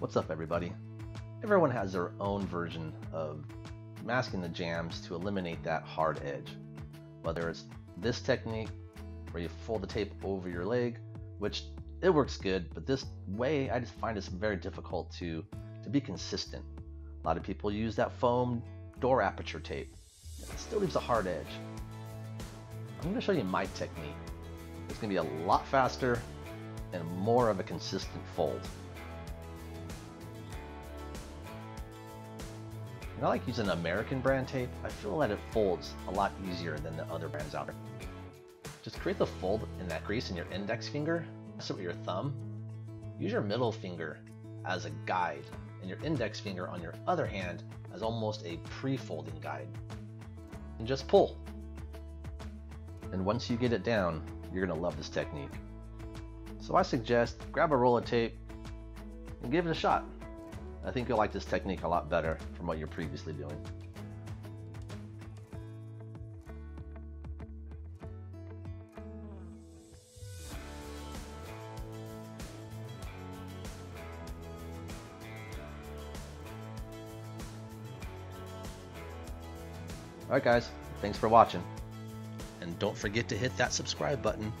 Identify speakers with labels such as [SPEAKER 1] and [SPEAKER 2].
[SPEAKER 1] What's up everybody? Everyone has their own version of masking the jambs to eliminate that hard edge. Whether it's this technique where you fold the tape over your leg, which it works good, but this way I just find it's very difficult to, to be consistent. A lot of people use that foam door aperture tape. It still leaves a hard edge. I'm going to show you my technique. It's going to be a lot faster and more of a consistent fold. I like using American brand tape. I feel that it folds a lot easier than the other brands out there. Just create the fold in that crease in your index finger, press it with your thumb. Use your middle finger as a guide and your index finger on your other hand as almost a pre-folding guide. And just pull. And once you get it down, you're gonna love this technique. So I suggest grab a roll of tape and give it a shot. I think you'll like this technique a lot better from what you're previously doing. Alright guys, thanks for watching. And don't forget to hit that subscribe button